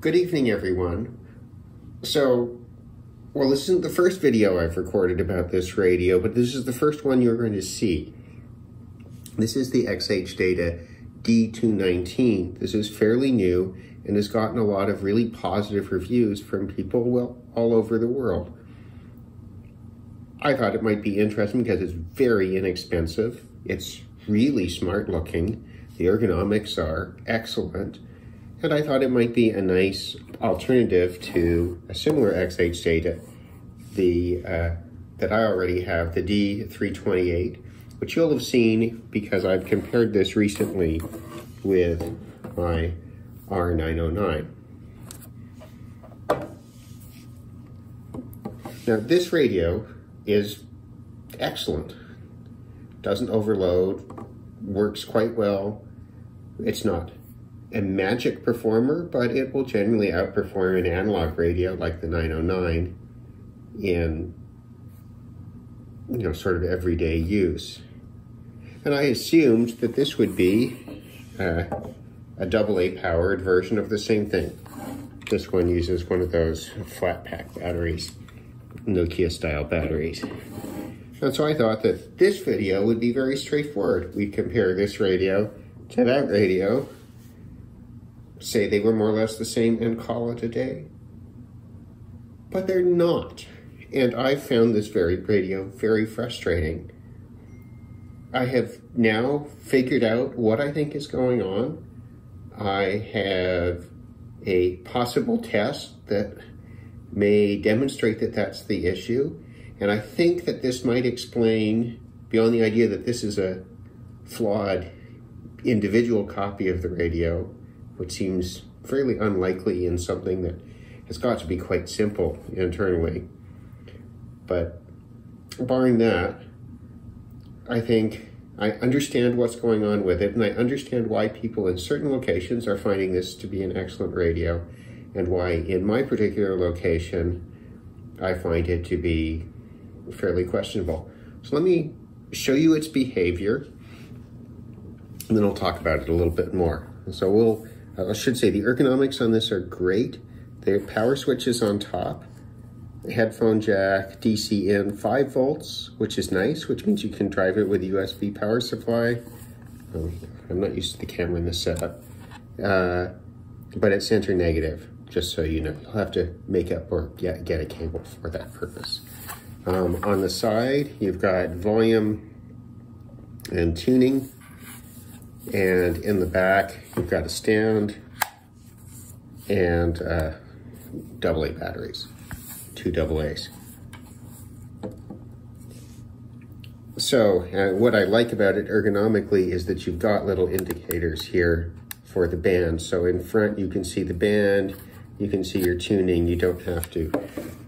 Good evening, everyone. So, well, this isn't the first video I've recorded about this radio, but this is the first one you're going to see. This is the XH Data D219. This is fairly new and has gotten a lot of really positive reviews from people, well, all over the world. I thought it might be interesting because it's very inexpensive. It's really smart looking. The ergonomics are excellent and I thought it might be a nice alternative to a similar XH data, the uh, that I already have, the D328, which you'll have seen because I've compared this recently with my R909. Now this radio is excellent, doesn't overload, works quite well. It's not a magic performer, but it will generally outperform an analog radio like the 909 in you know sort of everyday use. And I assumed that this would be uh, a double A powered version of the same thing. This one uses one of those flat pack batteries, Nokia style batteries. And so I thought that this video would be very straightforward. We'd compare this radio to that radio say they were more or less the same and call it a day. But they're not. And I found this very radio very frustrating. I have now figured out what I think is going on. I have a possible test that may demonstrate that that's the issue. And I think that this might explain, beyond the idea that this is a flawed individual copy of the radio, which seems fairly unlikely in something that has got to be quite simple internally. But barring that, I think I understand what's going on with it, and I understand why people in certain locations are finding this to be an excellent radio, and why in my particular location, I find it to be fairly questionable. So let me show you its behavior, and then I'll talk about it a little bit more. So we'll I should say the ergonomics on this are great. The power switches on top, headphone jack, DC in, 5 volts, which is nice, which means you can drive it with a USB power supply. Um, I'm not used to the camera in this setup. Uh, but it's center negative, just so you know. You'll have to make up or get, get a cable for that purpose. Um, on the side, you've got volume and tuning. And in the back, you've got a stand and uh, double A batteries, two double A's. So uh, what I like about it ergonomically is that you've got little indicators here for the band. So in front, you can see the band, you can see your tuning. You don't have to,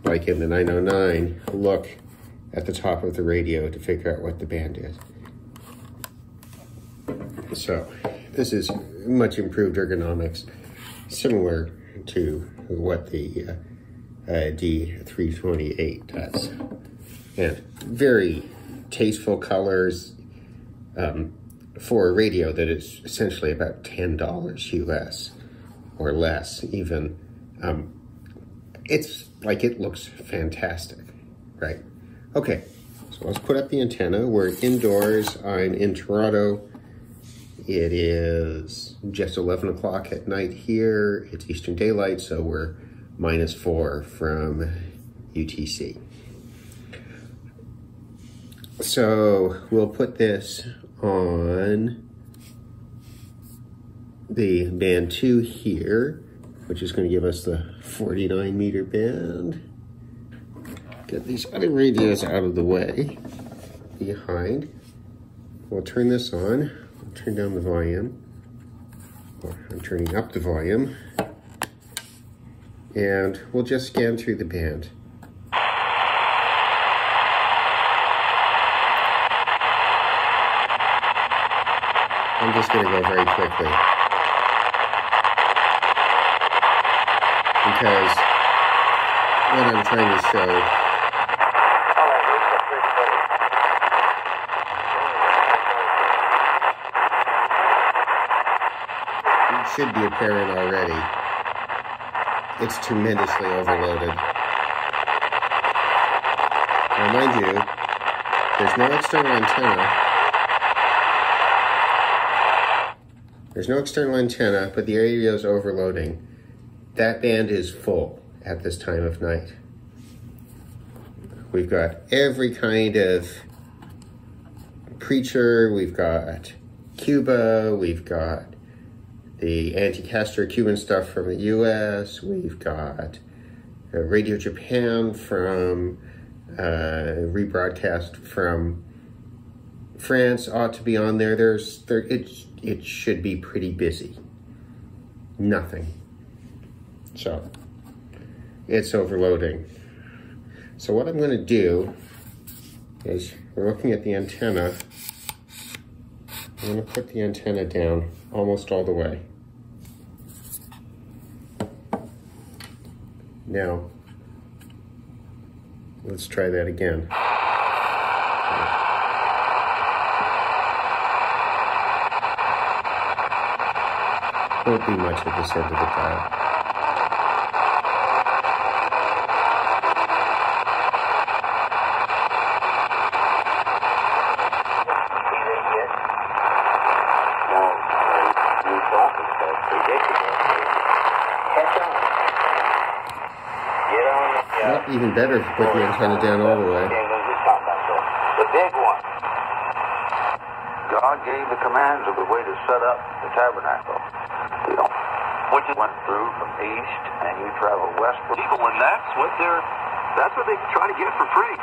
like in the 909, look at the top of the radio to figure out what the band is. So this is much improved ergonomics, similar to what the uh, uh, D328 does. And very tasteful colors um, for a radio that is essentially about $10 US or less even. Um, it's like it looks fantastic, right? Okay, so let's put up the antenna. We're indoors. I'm in Toronto. It is just 11 o'clock at night here. It's Eastern Daylight, so we're minus four from UTC. So we'll put this on the band two here, which is going to give us the 49 meter band. Get these other radios out of the way behind. We'll turn this on turn down the volume. I'm turning up the volume. And we'll just scan through the band. I'm just going to go very quickly. Because what I'm trying to show should be apparent already. it's tremendously overloaded. Now, mind you, there's no external antenna. There's no external antenna, but the radio is overloading. That band is full at this time of night. We've got every kind of preacher, we've got Cuba, we've got the anti-Castro Cuban stuff from the US, we've got uh, Radio Japan from uh, rebroadcast from France ought to be on there. There's there it it should be pretty busy. Nothing. So it's overloading. So what I'm going to do is we're looking at the antenna. I'm going to put the antenna down almost all the way. Now, let's try that again. Won't be much at this end of the dial. Better if you put the antenna down all the way. The big one. God gave the commands of the way to set up the tabernacle. You know, which went through from east, and you travel westward. People, and that's what they're, that's what they try to get for free.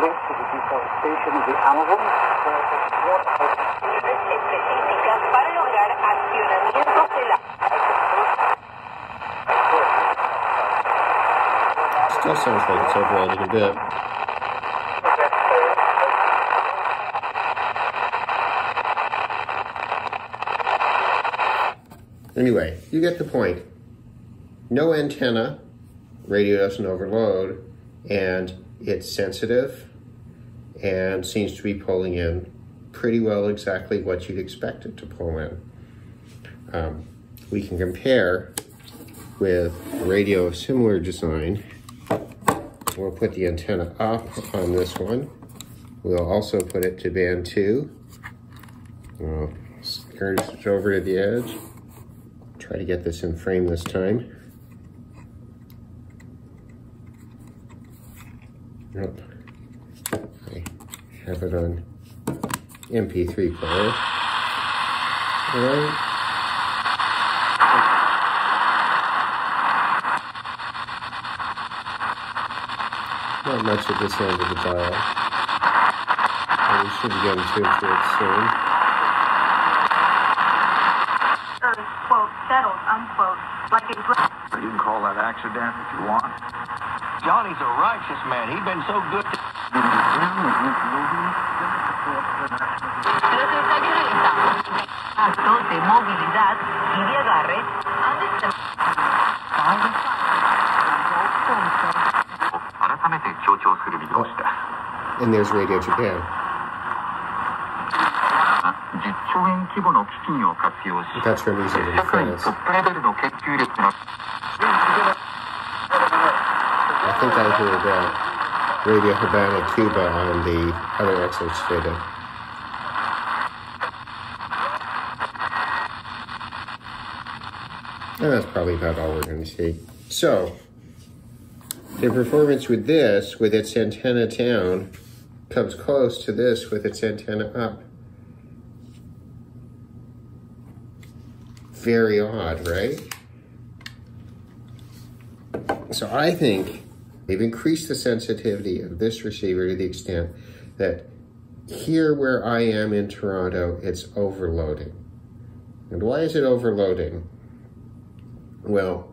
linked to the deforestation of the Amazon? específicas para lograr accionamientos de la Still sounds like it's overloading a bit. Anyway, you get the point. No antenna, radio doesn't overload, and it's sensitive and seems to be pulling in pretty well exactly what you'd expect it to pull in. Um, we can compare with radio of similar design. We'll put the antenna up on this one. We'll also put it to band two. We'll skirt it over to the edge. Try to get this in frame this time. Nope. I have it on MP3 player. All right. Not much at this end of the dial. And we should be get into it soon. Earth, quote, settled, unquote, like a gra- You can call that accident if you want. Johnny's a righteous man. He's been so good to... Los ensayos estamos actos de movilidad y de agarre han 強調する見通しだ。 And there's Radio Japan. 10兆円規模の基金を活用し、 That's from Easy 世界 France. トップレベルの研究力が I think I heard uh, Radio Havana, Cuba on the other excerpts data. And that's probably about all we're going to see. So, the performance with this, with its antenna down, comes close to this with its antenna up. Very odd, right? So I think they've increased the sensitivity of this receiver to the extent that here where I am in Toronto, it's overloading. And why is it overloading? Well,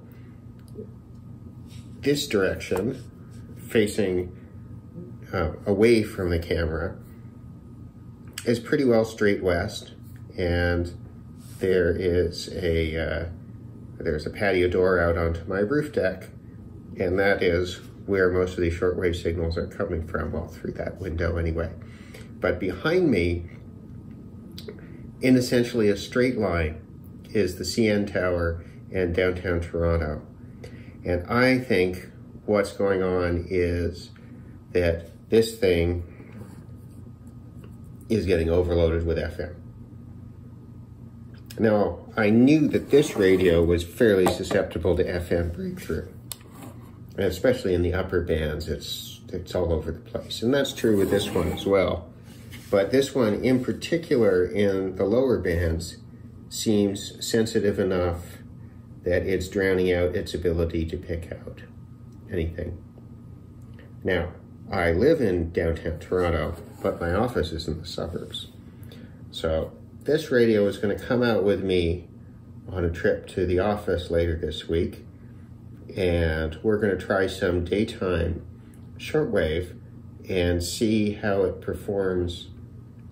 this direction, facing uh, away from the camera, is pretty well straight west, and there is a uh, there's a patio door out onto my roof deck, and that is where most of these shortwave signals are coming from, well, through that window anyway. But behind me, in essentially a straight line, is the CN Tower and downtown Toronto. And I think what's going on is that this thing is getting overloaded with FM. Now, I knew that this radio was fairly susceptible to FM breakthrough, and especially in the upper bands, it's, it's all over the place. And that's true with this one as well. But this one in particular in the lower bands seems sensitive enough that it's drowning out its ability to pick out anything. Now, I live in downtown Toronto, but my office is in the suburbs. So this radio is going to come out with me on a trip to the office later this week. And we're going to try some daytime shortwave and see how it performs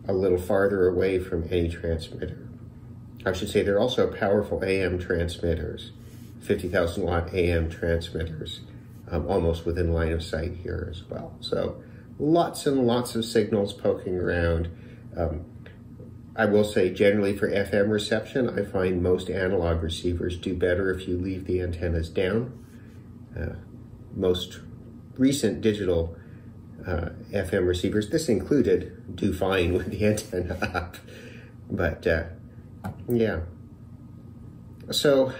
a little farther away from any transmitter. I should say they're also powerful AM transmitters, 50,000 watt AM transmitters, um, almost within line of sight here as well. So lots and lots of signals poking around. Um, I will say generally for FM reception, I find most analog receivers do better if you leave the antennas down. Uh, most recent digital uh, FM receivers, this included, do fine with the antenna up. But uh, yeah. So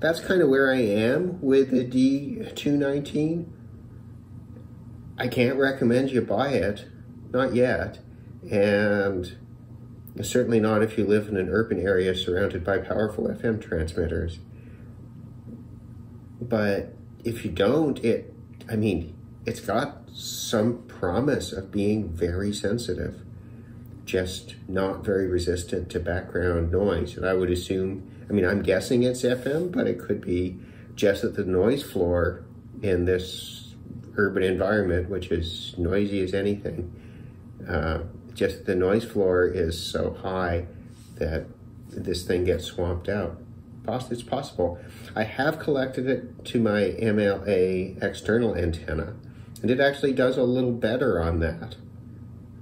that's kind of where I am with the D219. I can't recommend you buy it, not yet. And certainly not if you live in an urban area surrounded by powerful FM transmitters. But if you don't, it, I mean, it's got some promise of being very sensitive, just not very resistant to background noise. And I would assume, I mean, I'm guessing it's FM, but it could be just at the noise floor in this urban environment, which is noisy as anything. Uh, just the noise floor is so high that this thing gets swamped out. It's possible. I have collected it to my MLA external antenna, and it actually does a little better on that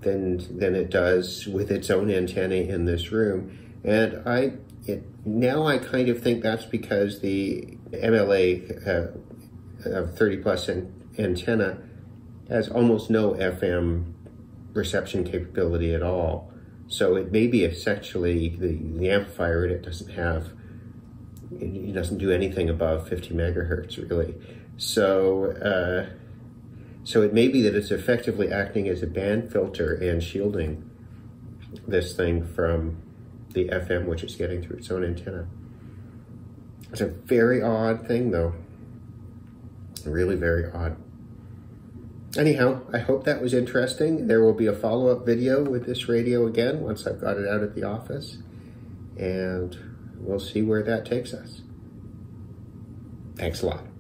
than than it does with its own antenna in this room. And I it, now I kind of think that's because the MLA uh, 30 plus an, antenna has almost no FM reception capability at all. So it may be essentially the, the amplifier it doesn't have, it doesn't do anything above 50 megahertz really. So, uh, so it may be that it's effectively acting as a band filter and shielding this thing from the FM which it's getting through its own antenna. It's a very odd thing though. Really very odd. Anyhow, I hope that was interesting. There will be a follow-up video with this radio again once I've got it out at the office. And we'll see where that takes us. Thanks a lot.